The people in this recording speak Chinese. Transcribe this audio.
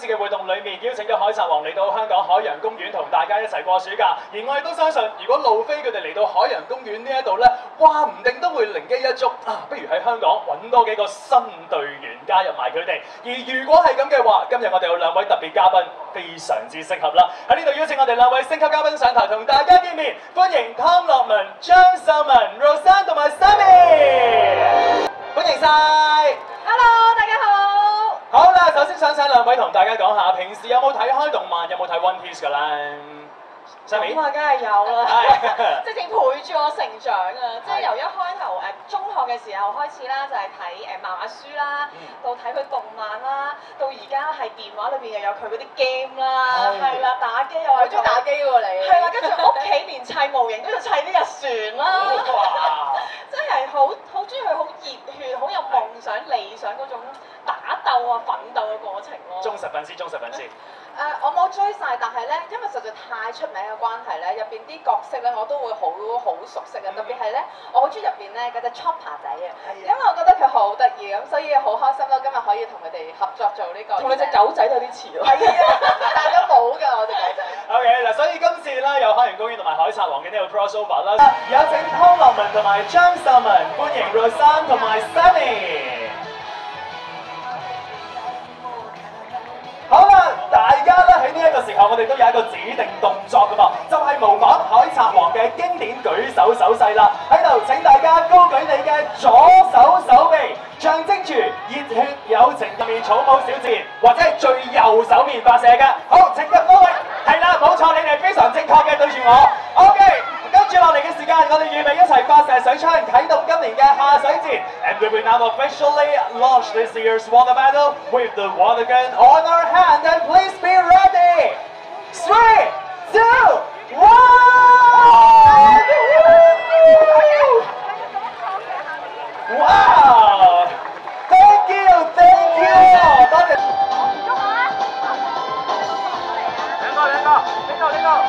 次嘅活動裏面邀請咗海賊王嚟到香港海洋公園同大家一齊過暑假，而我亦都相信，如果路飛佢哋嚟到海洋公園呢一度呢，話唔定都會靈機一觸啊！不如喺香港揾多幾個新隊員加入埋佢哋。而如果係咁嘅話，今日我哋有兩位特別嘉賓，非常之適合啦！喺呢度邀請我哋兩位星級嘉賓上台同大家見面，歡迎湯樂文、張秀文、Rosanne 同埋 Sammy，歡迎晒！Hello，大家好。好啦，首先想請兩位同大家講下，平時有冇睇開動漫，有冇睇 One Piece 噶咧？Sammy，咁啊，梗係有啦係，即係陪住我成長啊！即係由一開頭誒中學嘅時候開始啦，就係睇誒漫畫書啦，嗯到睇佢動漫啦，到而家係電話裏邊又有佢嗰啲 game 啦，係係啦，打機又係好中意打機喎你。係啦，跟住屋企連砌模型都要砌啲日船啦，哇！真係好好中意佢好熱血、好有夢想、理想嗰種打鬥啊、奮鬥嘅過程咯。忠實粉絲，忠實粉絲。誒、我冇追晒，但係咧，因為實在太出名嘅關係咧，入邊啲角色咧我都會好好熟悉嘅，特別係咧，我好中意入邊咧嗰隻 Chopper 仔啊，因為我覺得佢好得意咁，所以好開心咯，今日可以同佢哋合作做呢、個。同你隻狗仔都有啲似喎。係啊，戴咗帽㗎我哋狗仔。OK 嗱，所以今次咧有海洋公園同埋海賊王嘅呢個 crossover 啦，有請湯樂文同埋張秀文，歡迎 Rosanne 同埋 Sammy。咧喺呢一個時候，我哋都有一個指定動作噶嘛，就係、模仿海賊王嘅經典舉手手勢啦。喺度請大家高舉你嘅左手手臂，象徵住熱血友情入面草帽小節，或者係最右手面發射嘅。好，請入位，係啦，冇錯，你哋非常正確嘅對住我。OK。跟住落嚟嘅時間，我哋預備一齊發射水槍，啟動今年嘅下水。we will now officially launch this year's water medal with the water gun on our hand and please be ready! Three, two, one! Wow! Thank you, thank you! 多谢。领导，领导，领导，领导。